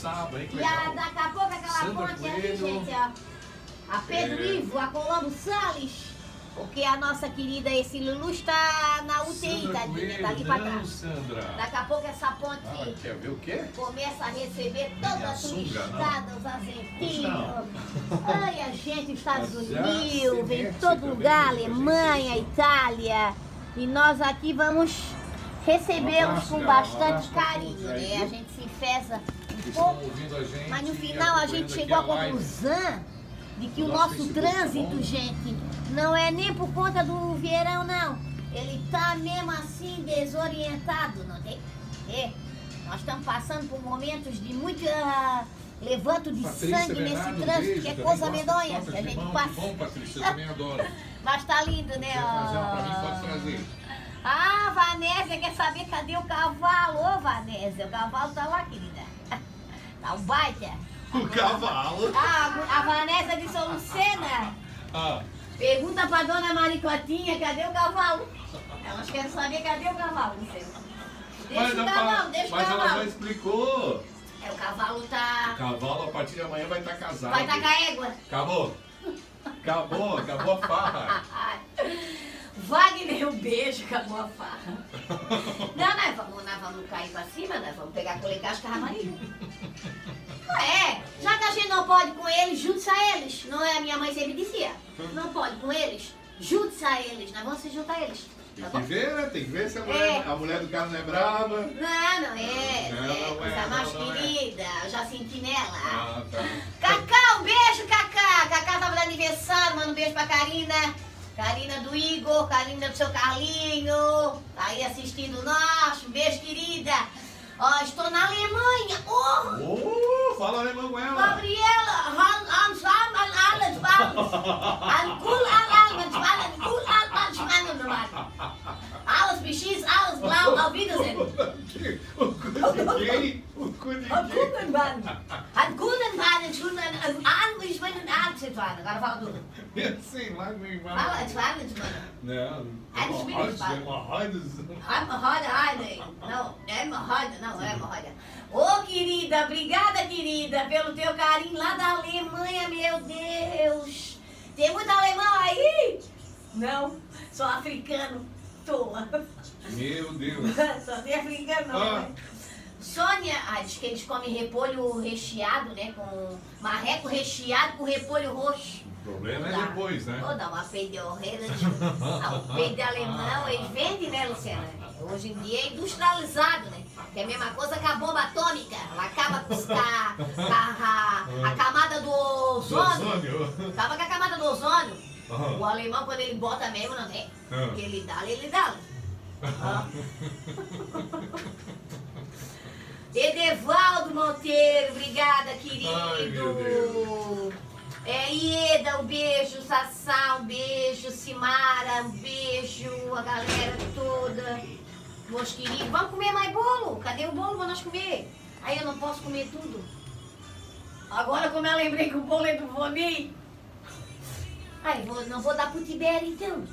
Joaçaba, hein? que E a, legal. daqui a pouco aquela Sandra ponte ali, Coelho. gente, ó. A Pedro É. Ivo, a Colombo Salles. Porque a nossa querida, esse Lulu está na UTI, Sandra tadinha, Coelho, tá ali pra não, trás. Sandra. Daqui a pouco essa ponte Ah, quer ver o quê? começa a receber toda a Minha sunga, turistada, os argentinos. Não. Ai, a gente, Estados Unidos, vem todo lugar, Alemanha. Itália. E nós aqui vamos recebê-los com bastante carinho, né? A gente se feza Que um pouco. gente. Mas no final a gente chegou à conclusão de que o No nosso trânsito, bom? gente, não é nem por conta do verão, não. Ele tá mesmo assim desorientado, não tem? É. Nós estamos passando por momentos de muito ah, levanto de Patrícia sangue nesse Bernardo, um trânsito, beijo, que é coisa medonha, que a gente passa. Bom, Patrícia, também adoro. Mas tá lindo, né? Mim? Ah, Vanésia quer saber cadê o cavalo? Ô, Vanésia, o cavalo tá lá, querida. Tá um baita. O cavalo. Ah, a Vanésia de Solucena. Ah, Pergunta pra dona Maricotinha, cadê o cavalo? Elas querem saber cadê o cavalo, Luciano. Deixa mas o a cavalo, deixa o mas ela já cavalo. explicou. É, o cavalo tá. O cavalo, a partir de amanhã, vai estar casado. Vai tacar a égua. Acabou. Acabou, acabou a farra. Wagner, um beijo, acabou a farra. Não, nós vamos, nós vamos cair pra cima, nós vamos pegar a colecasca Ramarilho. É, já que a gente não pode com eles, junte-se a eles. Não é a minha mãe sempre dizia. Não pode com eles, junte-se a eles. Nós vamos se juntar a eles. Tem Tá que bom? ver, né? Tem que ver se a mulher, É. a mulher do cara não é brava. Não, não é. Não, é, não coisa é, mais não, não é. querida. Eu já senti nela. Ah, tá. Cacá, um beijo, Cacá. Cacá tava de aniversário, manda um beijo pra Karina. Karina do Igor, Karina do seu Carlinho. Tá aí assistindo nós. Um beijo, querida. Ó, estou na Alemanha. Oh, Gabriela, hang ansam an alle Spannen. An cool an allen Spannen, cool an allen Spannen. Alles beschießt, alles blau, auf Wiedersehen. Und guten Mann. An guten Mann, schon an Arzt, Agora fala tudo. Sei lá, nem vai. Fala, fala, mano. Não. Ah, uma meninas roda, uma roda. Hemorroida, ai, não, é hemorroida, não, é hemorroida. Ô, querida, obrigada, querida, pelo teu carinho lá da Alemanha, meu Deus. Tem muito alemão aí? Não, sou africano, toa. Meu Deus. Só tem africano, não. Ah. Ah, diz que eles comem repolho recheado, né, com marreco recheado com repolho roxo. O problema é depois, né? Vou dar uma peidorreira de... Ah, o peido alemão, eles vendem, né, Luciana? Hoje em dia é industrializado, né? Que é a mesma coisa que a bomba atômica. Ela acaba com, a, a camada do ozônio. Acaba com a camada do ozônio. O alemão, quando ele bota mesmo, não tem? Ah. Que ele dá, ele dá. Ah. Edevaldo Monteiro, obrigada, querido. Ai, meu Deus. É, Ieda, um beijo. Sassá, um beijo. Simara, um beijo. A galera toda. Meus queridos, vamos comer mais bolo? Cadê o bolo pra nós comer? Aí eu não posso comer tudo. Agora, como eu lembrei que o bolo é do Vonei. Ai, vou, não vou dar pro Tibério então.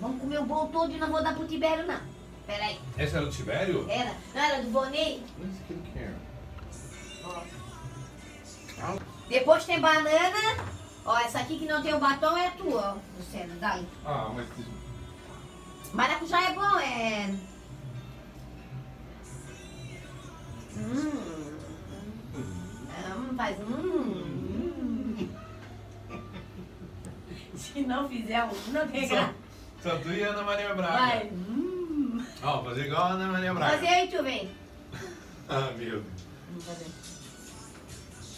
Vamos comer o bolo todo e não vou dar pro Tibério, não. Peraí. Esse era o Tibério? Era? Não era do? Mas que que? Ó. Ah. Depois tem banana. Ó, essa aqui que não tem o batom é tua, ó, Luciana. Dali. Ah, mas. Maracujá é bom, é. Hum. Hum, faz. Hum. Se não fizer um, não tem graça. Só tu e Ana Maria Braga. Vai. Hum. Ó, fazer igual a Ana Maria Braga. Fazer aí, tu vem. Ah, meu Deus. Vamos fazer.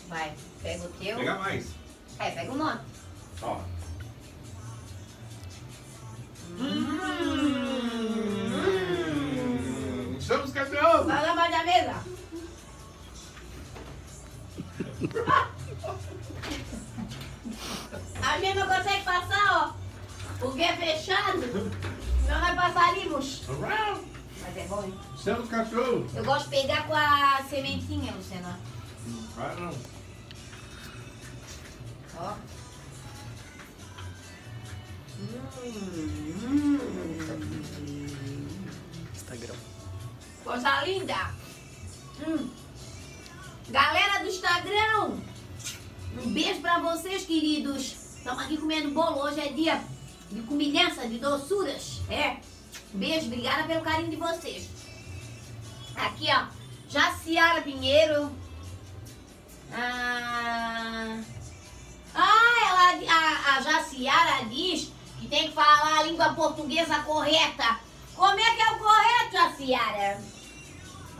Vai, pega o teu. Pega mais. É, pega um monte. Ó. Hum. Estamos campeão! Vai lá mais da mesa. A gente não consegue passar, ó. Porque é fechado. Não nós passaríamos. Mas é bom, hein? Estamos cachorro! Eu gosto de pegar com a sementinha, Luciana. Ah, não. Ó. Instagram. Coisa linda. Hum. Galera do Instagram. Um beijo pra vocês, queridos. Estamos aqui comendo bolo. Hoje é dia de comilhança, de doçuras. É. Beijo, obrigada pelo carinho de vocês. Aqui, ó. Jaciara Pinheiro. Ah, ah ela, a, a Jaciara diz que tem que falar a língua portuguesa correta. Como é que é o correto, Jaciara?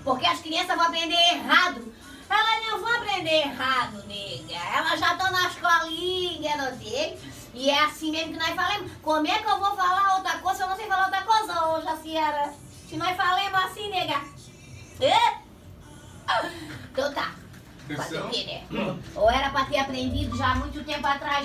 Porque as crianças vão aprender errado. Elas não vão aprender errado, nega. Elas já estão na escolinha, não sei. E é assim mesmo que nós falamos. Como é que eu vou falar outra coisa se eu não sei falar outra coisa, ô Jaciara? Se nós falamos assim, nega. É? Então tá. Fazer o quê, né? Ou era pra ter aprendido já há muito tempo atrás.